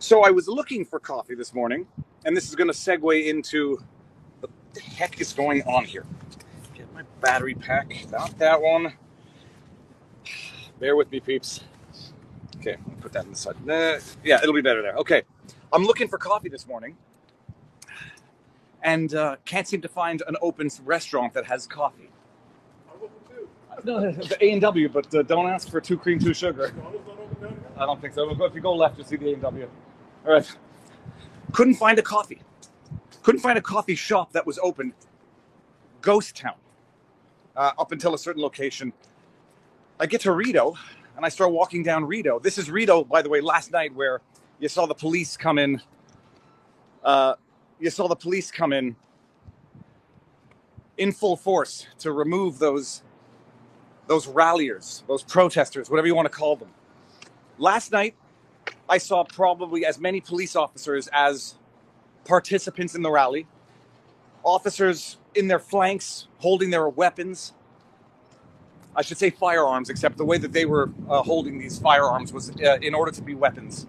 So I was looking for coffee this morning, and this is going to segue into what the heck is going on here. Get my battery pack, not that one. Bear with me, peeps. Okay, put that in the side. Yeah, it'll be better there. Okay, I'm looking for coffee this morning, and uh, can't seem to find an open restaurant that has coffee. No, the A and W, but uh, don't ask for two cream, two sugar. I don't think so. If you go left, you'll see the A and W. All right. Couldn't find a coffee. Couldn't find a coffee shop that was open. Ghost town. Uh, up until a certain location. I get to Rideau and I start walking down Rideau. This is Rideau, by the way, last night where you saw the police come in. Uh, you saw the police come in in full force to remove those those ralliers, those protesters, whatever you want to call them. Last night, I saw probably as many police officers as participants in the rally, officers in their flanks holding their weapons. I should say firearms, except the way that they were uh, holding these firearms was uh, in order to be weapons.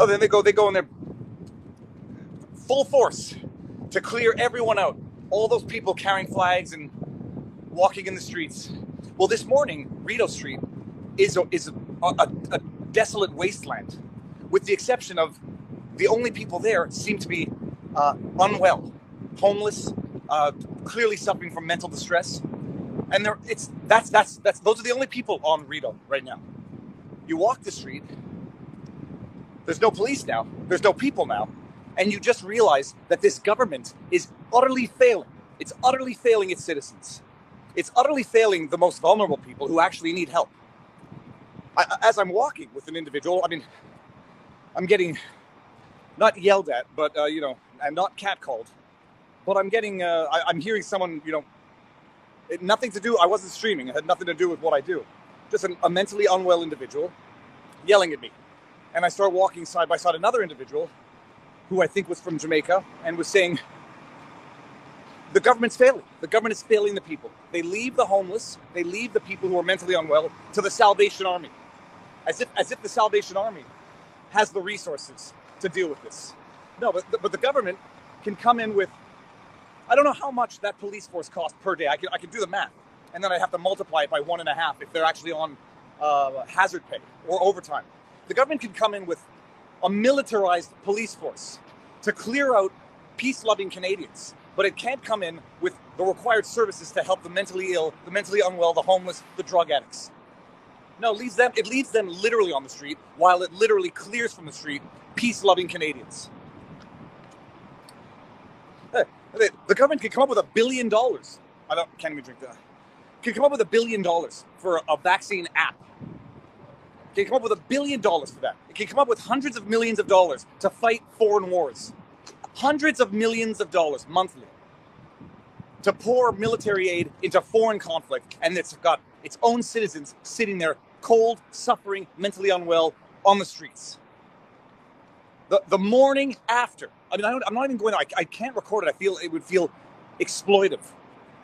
Oh, then they go, they go in there full force to clear everyone out. All those people carrying flags and walking in the streets. Well, this morning, Rideau Street is a, is a, a, a desolate wasteland, with the exception of the only people there seem to be uh, unwell, homeless, uh, clearly suffering from mental distress, and there it's that's that's that's those are the only people on Rideau right now. You walk the street. There's no police now. There's no people now and you just realize that this government is utterly failing. It's utterly failing its citizens. It's utterly failing the most vulnerable people who actually need help. I, as I'm walking with an individual, I mean, I'm getting not yelled at, but uh, you know, I'm not catcalled, but I'm getting, uh, I, am hearing someone, you know, it, nothing to do. I wasn't streaming. It had nothing to do with what I do. Just an, a mentally unwell individual yelling at me, and I start walking side by side another individual who I think was from Jamaica, and was saying, the government's failing. The government is failing the people. They leave the homeless, they leave the people who are mentally unwell to the Salvation Army, as if as if the Salvation Army has the resources to deal with this. No, but the, but the government can come in with, I don't know how much that police force costs per day. I can I can do the math, and then I have to multiply it by one and a half if they're actually on uh, hazard pay or overtime. The government can come in with a militarized police force to clear out peace loving Canadians. But it can't come in with the required services to help the mentally ill, the mentally unwell, the homeless, the drug addicts. No, it leaves them, it leaves them literally on the street while it literally clears from the street peace loving Canadians. The government could come up with a billion dollars. I don't, can't even drink that. Could come up with a billion dollars for a vaccine app can come up with a billion dollars for that. It can come up with hundreds of millions of dollars to fight foreign wars. Hundreds of millions of dollars monthly to pour military aid into foreign conflict, and it's got its own citizens sitting there, cold, suffering, mentally unwell, on the streets. The, the morning after, I mean, I am not even going, I, I can't record it. I feel it would feel exploitive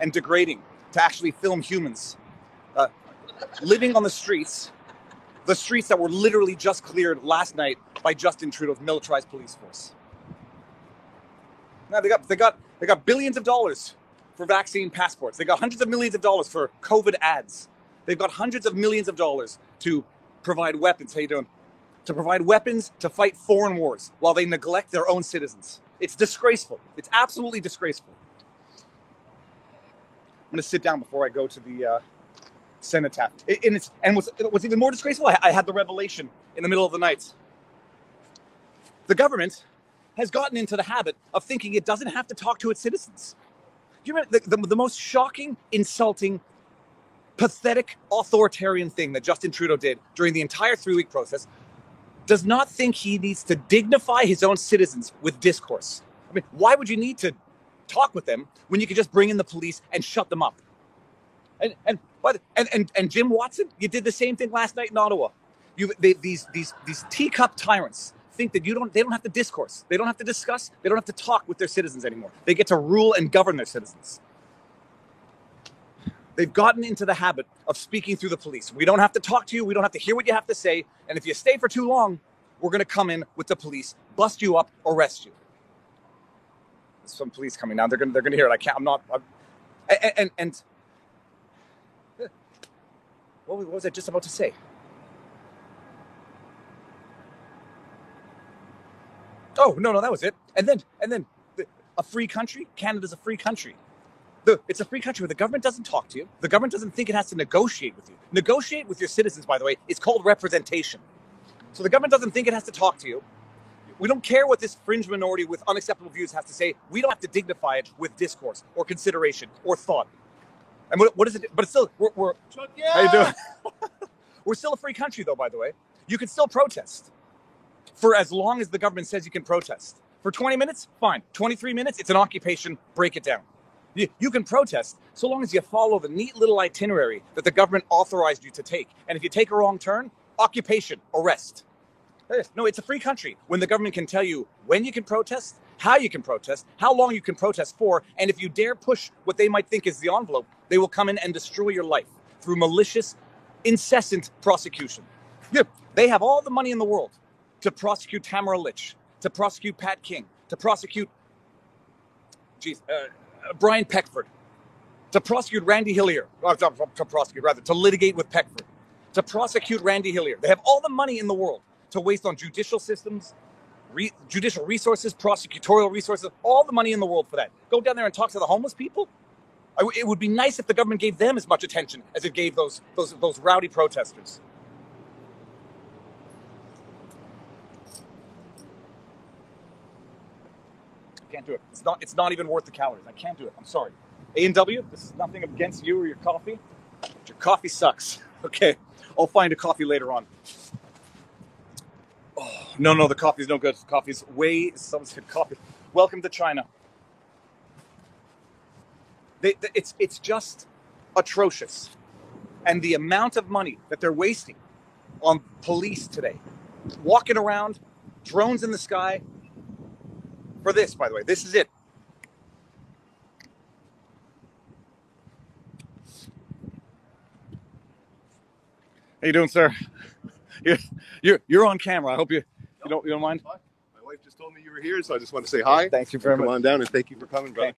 and degrading to actually film humans uh, living on the streets the streets that were literally just cleared last night by Justin Trudeau's militarized police force. Now they got they got they got billions of dollars for vaccine passports. They got hundreds of millions of dollars for COVID ads. They've got hundreds of millions of dollars to provide weapons. How you doing? To provide weapons to fight foreign wars while they neglect their own citizens. It's disgraceful. It's absolutely disgraceful. I'm to sit down before I go to the uh, cenotaph. And, it's, and what's, what's even more disgraceful, I, I had the revelation in the middle of the night. The government has gotten into the habit of thinking it doesn't have to talk to its citizens. You remember the, the, the, most shocking, insulting, pathetic, authoritarian thing that Justin Trudeau did during the entire three week process? Does not think he needs to dignify his own citizens with discourse. I mean, why would you need to talk with them when you could just bring in the police and shut them up? And, and but and, and and Jim Watson, you did the same thing last night in Ottawa. You they, these these these teacup tyrants think that you don't they don't have to discourse. They don't have to discuss. They don't have to talk with their citizens anymore. They get to rule and govern their citizens. They've gotten into the habit of speaking through the police. We don't have to talk to you. We don't have to hear what you have to say. And if you stay for too long, we're going to come in with the police, bust you up, arrest you. There's some police coming down They're going to, they're going to hear it. I can't. I'm not. I'm, and and, and what was, I just about to say? Oh no, no, that was it. And then and then the- a free country. Canada's a free country. The, it's a free country where the government doesn't talk to you. The government doesn't think it has to negotiate with you. Negotiate with your citizens, by the way, is called representation. So the government doesn't think it has to talk to you. We don't care what this fringe minority with unacceptable views has to say. We don't have to dignify it with discourse or consideration or thought. And what, what is it? But it's still, we're, we're how you doing? we're still a free country, though. By the way, you can still protest for as long as the government says you can protest. For 20 minutes, fine. 23 minutes, it's an occupation. Break it down. You, you can protest so long as you follow the neat little itinerary that the government authorized you to take. And if you take a wrong turn, occupation, arrest. No, it's a free country when the government can tell you when you can protest, how you can protest, how long you can protest for, and if you dare push what they might think is the envelope, they will come in and destroy your life through malicious, incessant prosecution. They have all the money in the world to prosecute Tamara Lich, to prosecute Pat King, to prosecute, geez, uh, uh, Brian Peckford, to prosecute Randy Hillier, uh, to, to prosecute rather, to litigate with Peckford, to prosecute Randy Hillier. They have all the money in the world to waste on judicial systems, re- judicial resources, prosecutorial resources, all the money in the world for that. Go down there and talk to the homeless people. I It would be nice if the government gave them as much attention as it gave those those those rowdy protesters. I can't do it. It's not. It's not even worth the calories. I can't do it. I'm sorry. A and W. This is nothing against you or your coffee. But your coffee sucks. Okay, I'll find a coffee later on. Oh, no, no, the coffee's no good. The Coffee's way. Someone said coffee. Welcome to China. They, they- it's it's just atrocious, and the amount of money that they're wasting on police today, walking around, drones in the sky. For this, by the way, this is it. How you doing, sir? You're you're, you're on camera. I hope you you don't you don't mind. My wife just told me you were here, so I just want to say hi. Thank you very Come much. on down and thank you for coming, brother.